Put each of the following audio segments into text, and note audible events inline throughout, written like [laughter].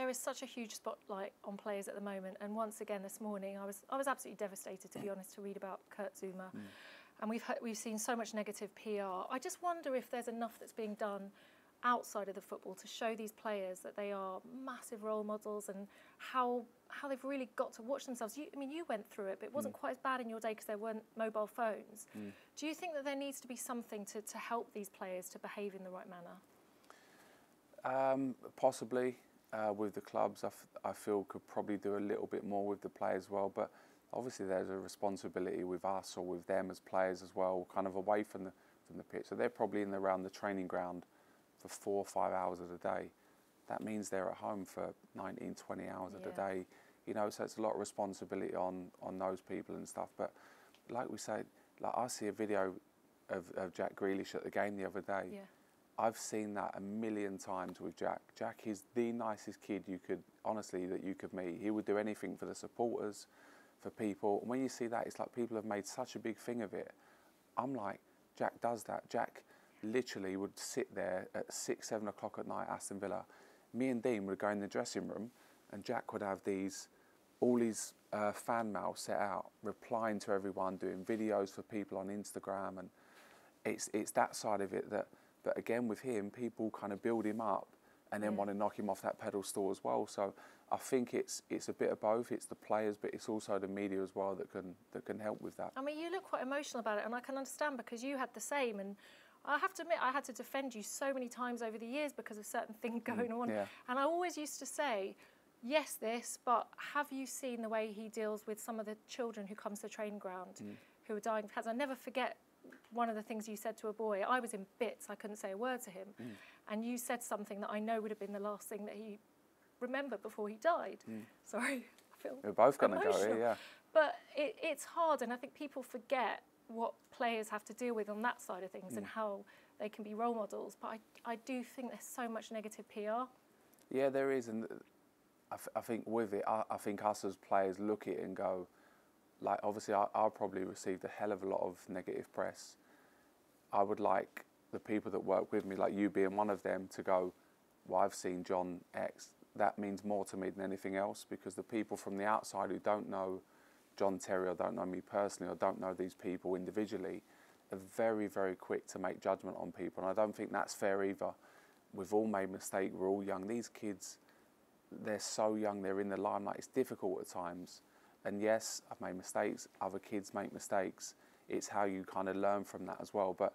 there is such a huge spotlight on players at the moment, and once again this morning, I was I was absolutely devastated to be honest to read about Kurt Zouma, mm. and we've heard, we've seen so much negative PR. I just wonder if there's enough that's being done outside of the football to show these players that they are massive role models and how how they've really got to watch themselves. You, I mean, you went through it, but it wasn't mm. quite as bad in your day because there weren't mobile phones. Mm. Do you think that there needs to be something to, to help these players to behave in the right manner? Um, possibly uh, with the clubs, I, f- I feel could probably do a little bit more with the players as well. But obviously, there's a responsibility with us or with them as players as well, kind of away from the from the pitch. So they're probably in the, around the training ground for four or five hours of the day. That means they're at home for 19, 20 hours yeah. of the day. You know, so it's a lot of responsibility on on those people and stuff. But like we say, like I see a video of, of Jack Grealish at the game the other day. Yeah I've seen that a million times with Jack. Jack is the nicest kid you could, honestly, that you could meet. He would do anything for the supporters, for people. And when you see that, it's like people have made such a big thing of it. I'm like, Jack does that. Jack literally would sit there at six, seven o'clock at night, Aston Villa. Me and Dean would go in the dressing room, and Jack would have these, all his uh, fan mail set out, replying to everyone, doing videos for people on Instagram, and it's it's that side of it that but again, with him, people kind of build him up and then yeah. want to knock him off that pedestal as well. So I think it's it's a bit of both. It's the players, but it's also the media as well that can that can help with that. I mean, you look quite emotional about it, and I can understand because you had the same. And I have to admit, I had to defend you so many times over the years because of certain things mm, going on. Yeah. And I always used to say. Yes, this, but have you seen the way he deals with some of the children who come to the training ground mm. who are dying of cancer? I never forget one of the things you said to a boy, I was in bits, I couldn't say a word to him. Mm. And you said something that I know would have been the last thing that he remembered before he died. Mm. Sorry, I feel. We're both going to go, yeah. But it, it's hard, and I think people forget what players have to deal with on that side of things mm. and how they can be role models. But I, I do think there's so much negative PR. Yeah, there is. And I think with it, I, I think us as players look at it and go, like obviously I, I probably received a hell of a lot of negative press I would like the people that work with me, like you being one of them, to go, well, I've seen John X. That means more to me than anything else because the people from the outside who don't know John Terry or don't know me personally or don't know these people individually are very, very quick to make judgment on people. And I don't think that's fair either. We've all made mistakes, we're all young. These kids, they're so young, they're in the limelight. It's difficult at times. And yes, I've made mistakes, other kids make mistakes it's how you kind of learn from that as well. But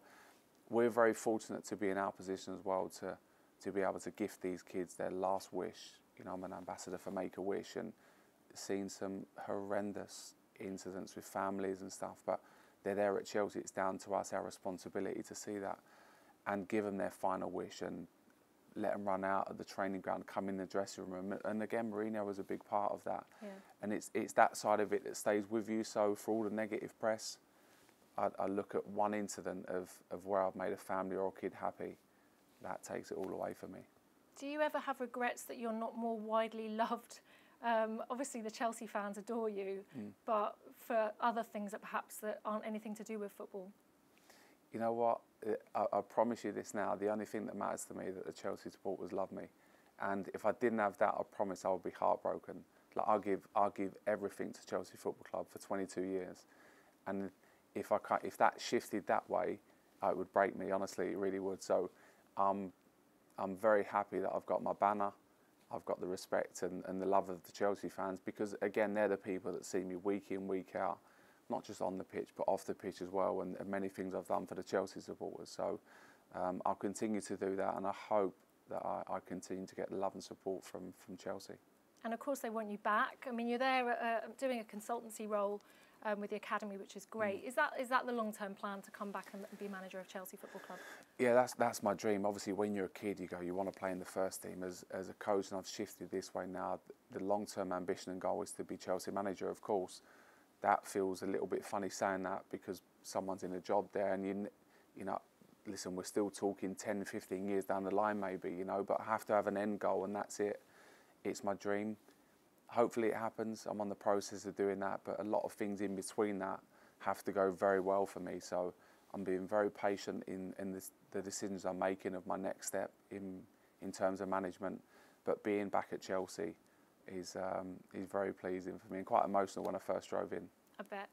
we're very fortunate to be in our position as well to to be able to gift these kids their last wish. You know, I'm an ambassador for Make a Wish and seen some horrendous incidents with families and stuff, but they're there at Chelsea. It's down to us, our responsibility to see that and give them their final wish and let them run out of the training ground, come in the dressing room. And again, Mourinho was a big part of that. Yeah. And it's, it's that side of it that stays with you. So for all the negative press, I, I, look at one incident of, of where I've made a family or a kid happy, that takes it all away for me. Do you ever have regrets that you're not more widely loved? Um, obviously, the Chelsea fans adore you, mm. but for other things that perhaps that aren't anything to do with football. You know what? I, I promise you this now. The only thing that matters to me that the Chelsea supporters love me, and if I didn't have that, I promise I would be heartbroken. Like I'll give, I'll give everything to Chelsea Football Club for 22 years, and if I can't, if that shifted that way, uh, it would break me. Honestly, it really would. So, um, I'm very happy that I've got my banner. I've got the respect and, and the love of the Chelsea fans because again, they're the people that see me week in, week out, not just on the pitch but off the pitch as well, and, and many things I've done for the Chelsea supporters. So, um, I'll continue to do that, and I hope that I, I continue to get love and support from from Chelsea. And of course, they want you back. I mean, you're there uh, doing a consultancy role um, with the academy, which is great. Mm. Is that is that the long term plan to come back and be manager of Chelsea Football Club? Yeah, that's that's my dream. Obviously, when you're a kid, you go, you want to play in the first team. As as a coach, and I've shifted this way now. The long term ambition and goal is to be Chelsea manager. Of course, that feels a little bit funny saying that because someone's in a job there, and you you know. Listen, we're still talking 10, 15 years down the line, maybe, you know, but I have to have an end goal, and that's it. It's my dream hopefully it happens. I'm on the process of doing that, but a lot of things in between that have to go very well for me. So I'm being very patient in, in this, the decisions I'm making of my next step in, in terms of management. but being back at Chelsea is um, is very pleasing for me and quite emotional when I first drove in. I bet.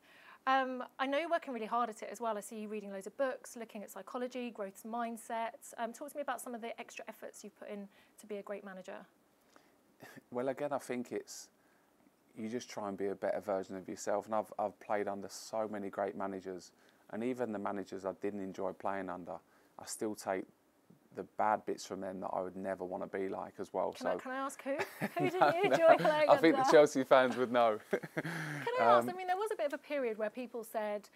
Um, I know you're working really hard at it as well. I see you reading loads of books, looking at psychology, growth mindsets. Um, talk to me about some of the extra efforts you've put in to be a great manager. [laughs] Well, again, I think it's you just try and be a better version of yourself. And I've I've played under so many great managers, and even the managers I didn't enjoy playing under, I still take the bad bits from them that I would never want to be like as well. Can, so I, can I ask who? [laughs] Who did you enjoy playing I think the? Chelsea fans would know. [laughs] Can I ask? Um, I mean, there was a bit of a period where people said,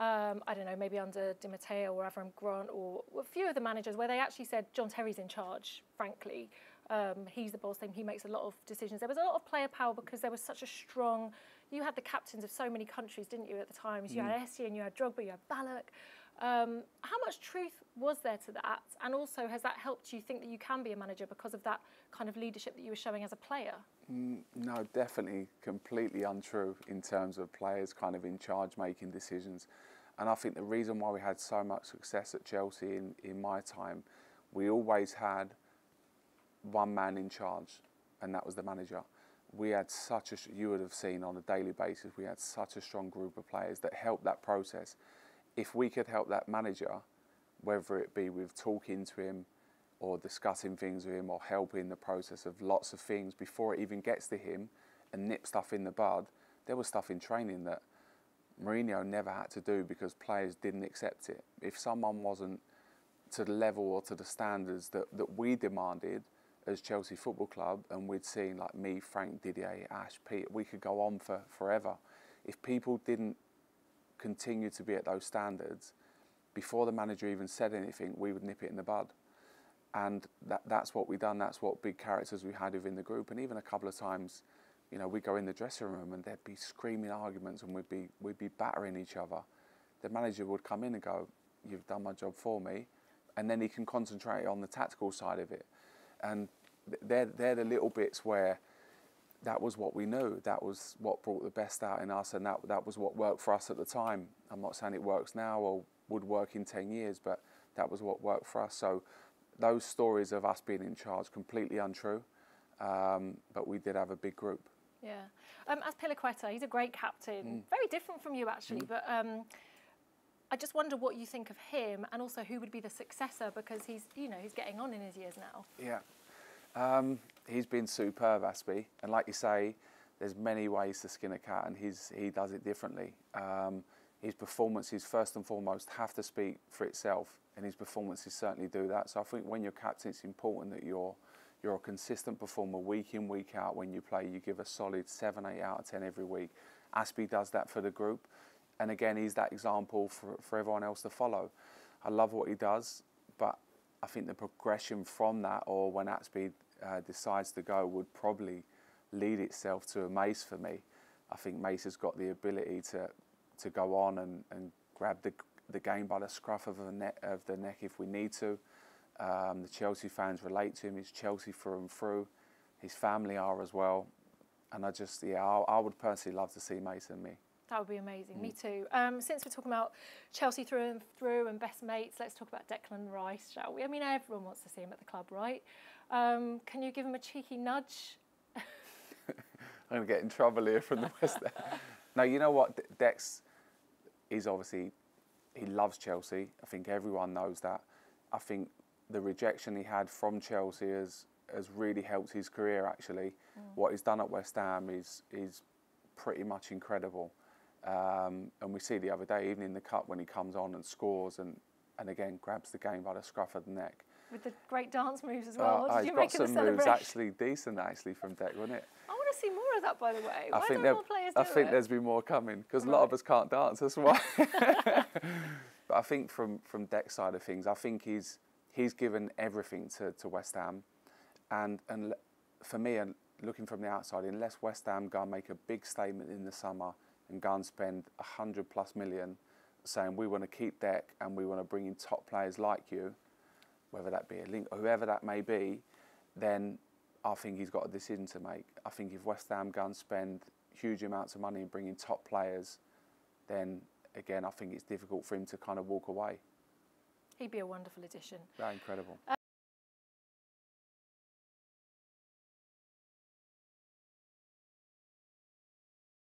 um, I don't know, maybe under Di Matteo or Avram Grant or a few of the managers, where they actually said John Terry's in charge. Frankly, um, he's the boss. Thing he makes a lot of decisions. There was a lot of player power because there was such a strong. You had the captains of so many countries, didn't you, at the times? You had Essien, you had Drogba, you had Ballack. Um, how much truth was there to that? And also, has that helped you think that you can be a manager because of that kind of leadership that you were showing as a player? No, definitely completely untrue in terms of players kind of in charge making decisions. And I think the reason why we had so much success at Chelsea in, in my time, we always had one man in charge, and that was the manager. We had such a, you would have seen on a daily basis, we had such a strong group of players that helped that process. If we could help that manager, whether it be with talking to him or discussing things with him or helping the process of lots of things before it even gets to him and nip stuff in the bud, there was stuff in training that Mourinho never had to do because players didn't accept it. If someone wasn't to the level or to the standards that, that we demanded as Chelsea Football Club, and we'd seen like me, Frank, Didier, Ash, Pete, we could go on for forever. If people didn't continue to be at those standards, before the manager even said anything, we would nip it in the bud. And that, that's what we done. That's what big characters we had within the group. And even a couple of times, you know, we'd go in the dressing room and there'd be screaming arguments and we'd be, we'd be battering each other. The manager would come in and go, You've done my job for me. And then he can concentrate on the tactical side of it. And they're, they're the little bits where that was what we knew. That was what brought the best out in us, and that, that was what worked for us at the time. I'm not saying it works now or would work in 10 years, but that was what worked for us. So those stories of us being in charge, completely untrue, um, but we did have a big group. Yeah. Um, Azpilicueta, he's a great captain. Very different from you, actually. But um, I just wonder what you think of him, and also who would be the successor because he's, you know, he's getting on in his years now. Yeah. Um, he's been superb, Aspie, and like you say, there's many ways to skin a cat, and he's he does it differently. Um, his performances, first and foremost, have to speak for itself, and his performances certainly do that. So I think when you're captain, it's important that you're you're a consistent performer week in, week out. When you play, you give a solid seven, eight out of ten every week. Aspie does that for the group, and again, he's that example for, for everyone else to follow. I love what he does, but I think the progression from that, or when Aspie uh, decides to go, would probably lead itself to a Mace for me. I think Mace has got the ability to to go on and, and grab the the game by the scruff of the neck of the neck if we need to. Um, the Chelsea fans relate to him. He's Chelsea through and through. His family are as well, and I just yeah, I, I would personally love to see Mason me. That would be amazing. Me too. Um, since we're talking about Chelsea through and through and best mates, let's talk about Declan Rice, shall we? I mean, everyone wants to see him at the club, right? Um, can you give him a cheeky nudge? [laughs] I'm going to get in trouble here from the [laughs] West. no, you know what? Dex is obviously, he loves Chelsea. I think everyone knows that. I think the rejection he had from Chelsea has, has really helped his career, actually. What he's done at West Ham is, is pretty much incredible. Um, and we see the other day, even in the cup, when he comes on and scores and, and again grabs the game by the scruff of the neck. With the great dance moves as well. Uh, What did he's you got make of the some moves actually decent, actually, from Dec, wasn't it? I want to see more of that, by the way. I Why think don't there- more players I think it? there's been more coming because a lot of us can't dance. That's why. [laughs] but I think from from Dec's side of things, I think he's he's given everything to, to West Ham, and and for me, and looking from the outside, unless West Ham go and make a big statement in the summer and go and spend a hundred plus million, saying we want to keep Dec and we want to bring in top players like you, whether that be a link or whoever that may be, then I think he's got a decision to make. I think if West Ham go and spend huge amounts of money and bring in top players, then again, I think it's difficult for him to kind of walk away. He'd be a wonderful addition. They're incredible.